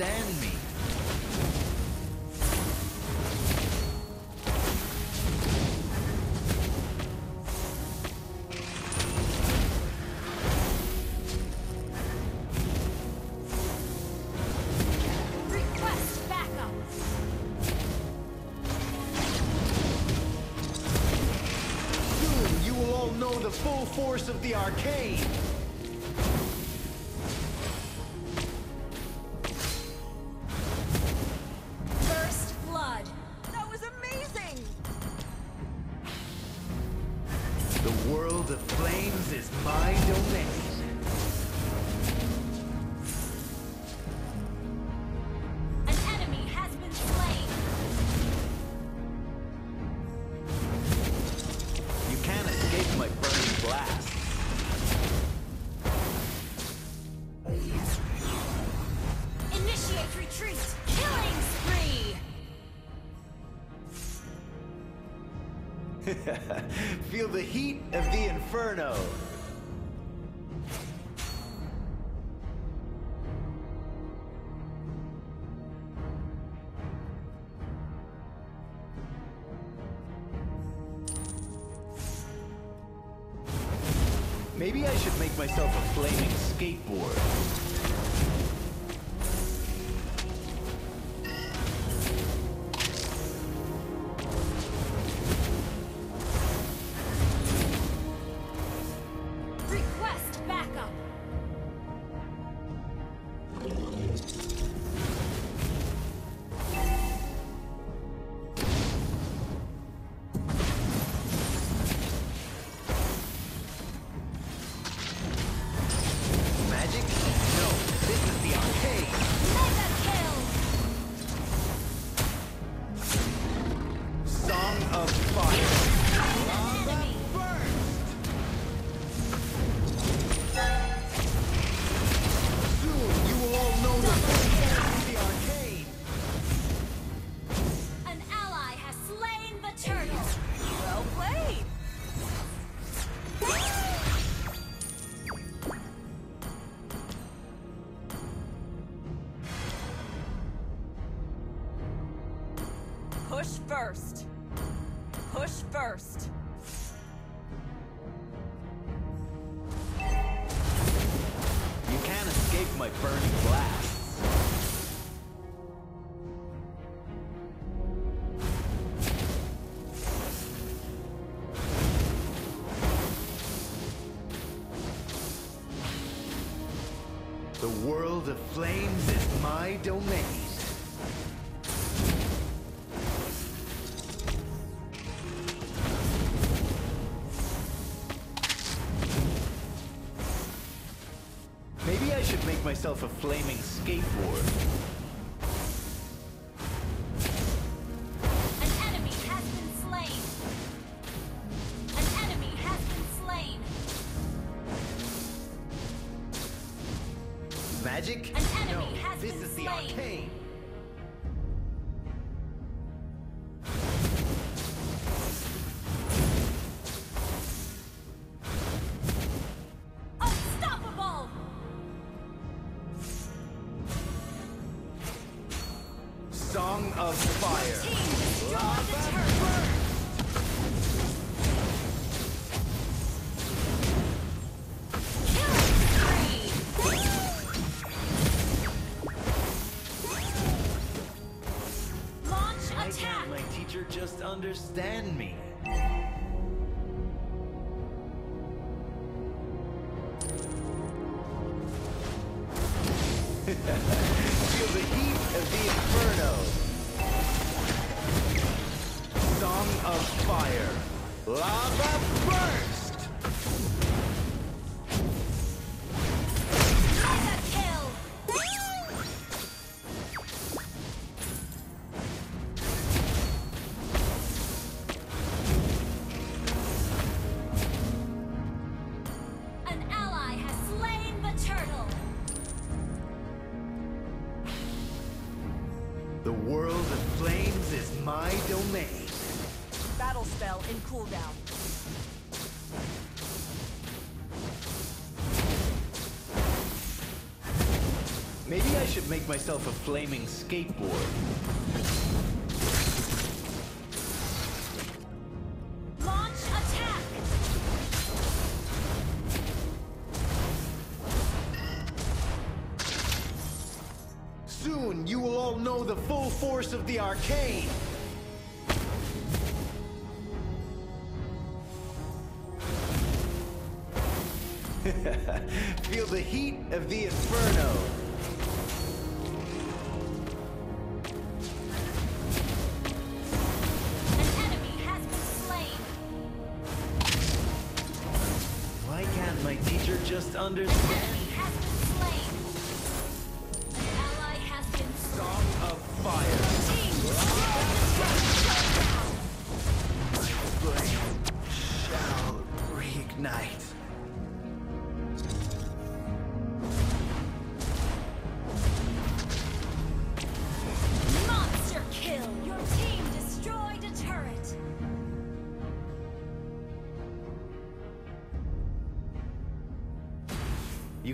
understand me. Hmm, full force of the arcane. Feel the heat of the inferno. Maybe I should make myself a flaming skateboard. burning blasts. The world of flames is my domain. skateboard. understand me. make myself a flaming skateboard. Soon you will all know the full force of the arcane! Feel the heat of the inferno.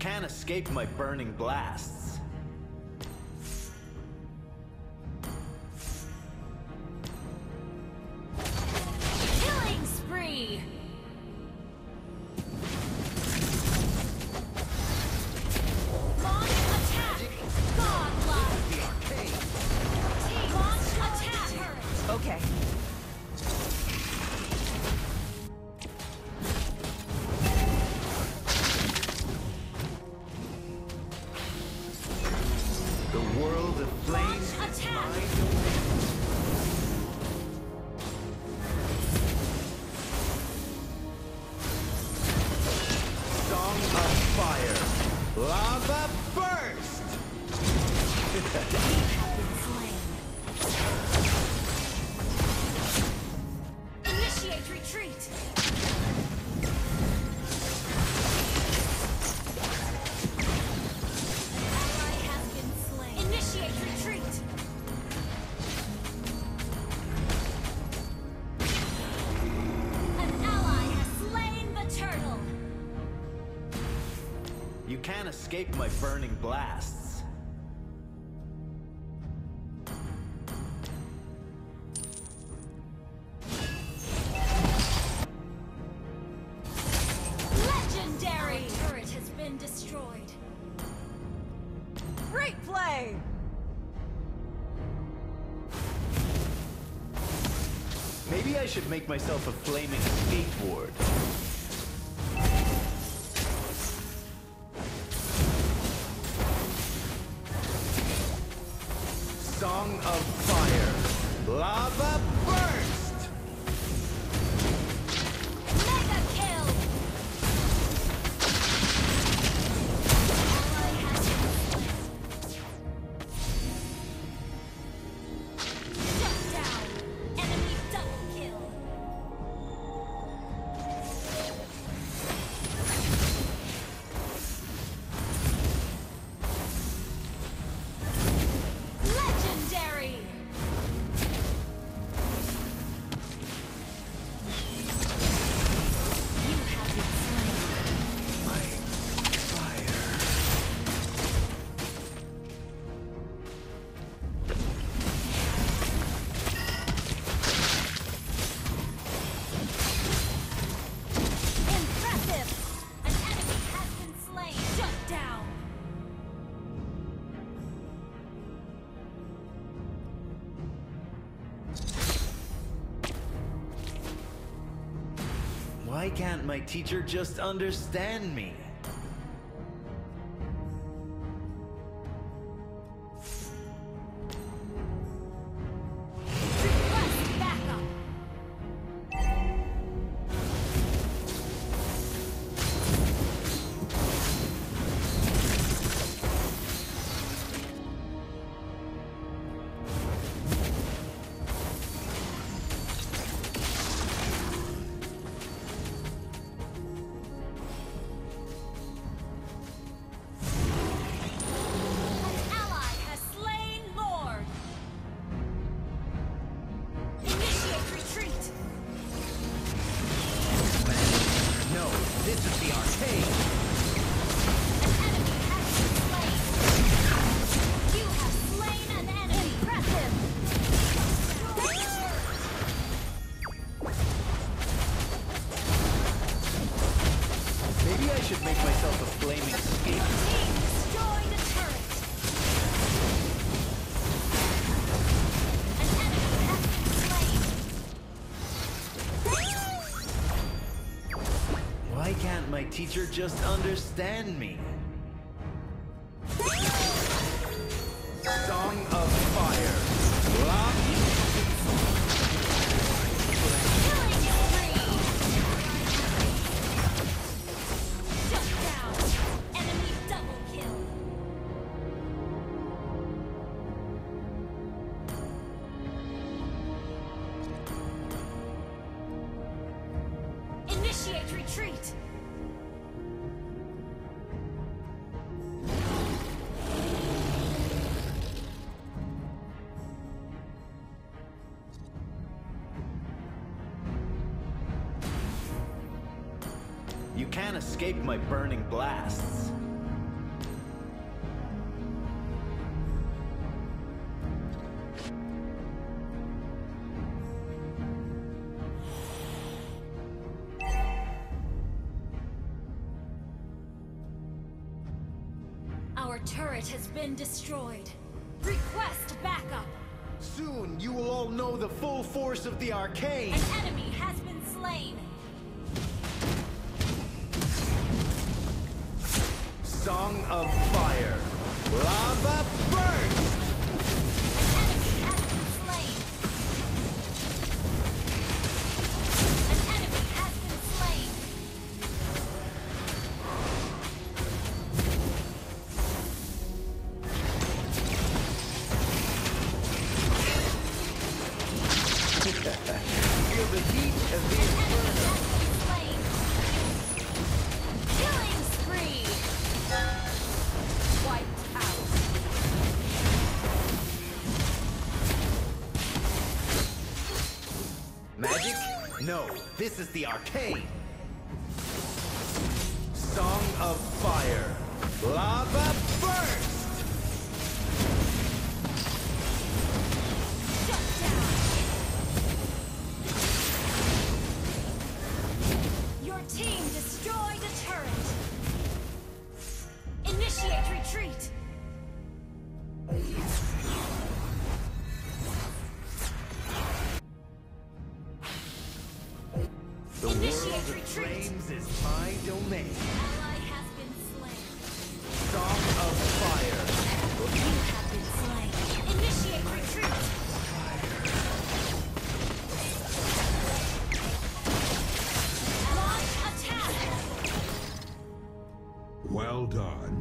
can't escape my burning blast. of fire. Lava burst! Initiate retreat! should make myself a flaming skateboard. can't my teacher just understand me? Teacher just understand me? Escape my burning blasts. Our turret has been destroyed. Request backup. Soon you will all know the full force of the arcane. An enemy Song of Fire. Lava this is the arcane. Song of Fire. Lava done.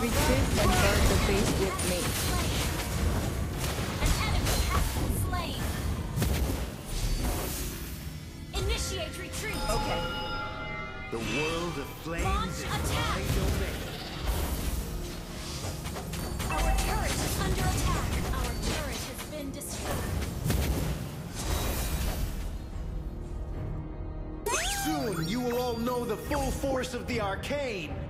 Resist and burn the base with me. An enemy has been slain. Initiate retreat. Okay. The world of flames Launch is my domain. Our turret is under attack. Soon you will all know the full force of the arcane.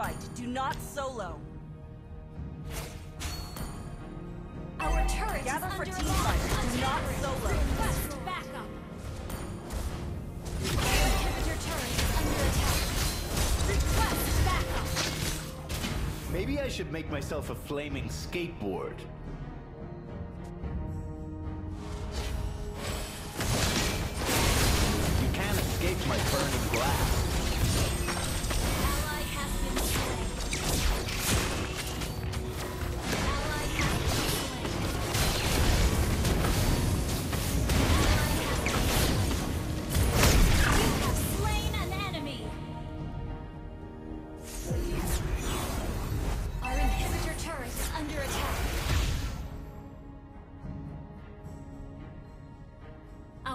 fight. Do not solo. Our turret Gather for team fight. Do not solo. Request backup. Turret is under attack. Request backup. Maybe I should make myself a flaming skateboard.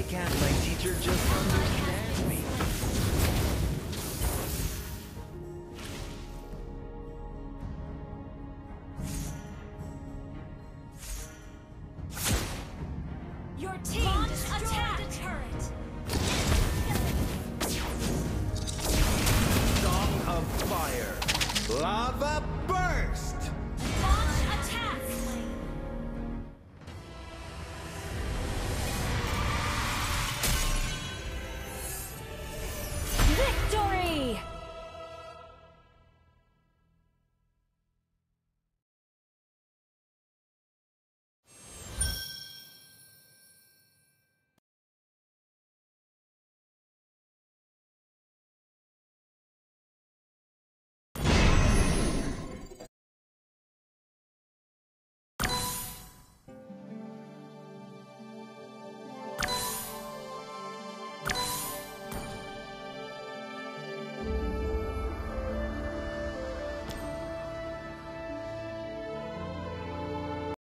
Why can't my teacher just understand?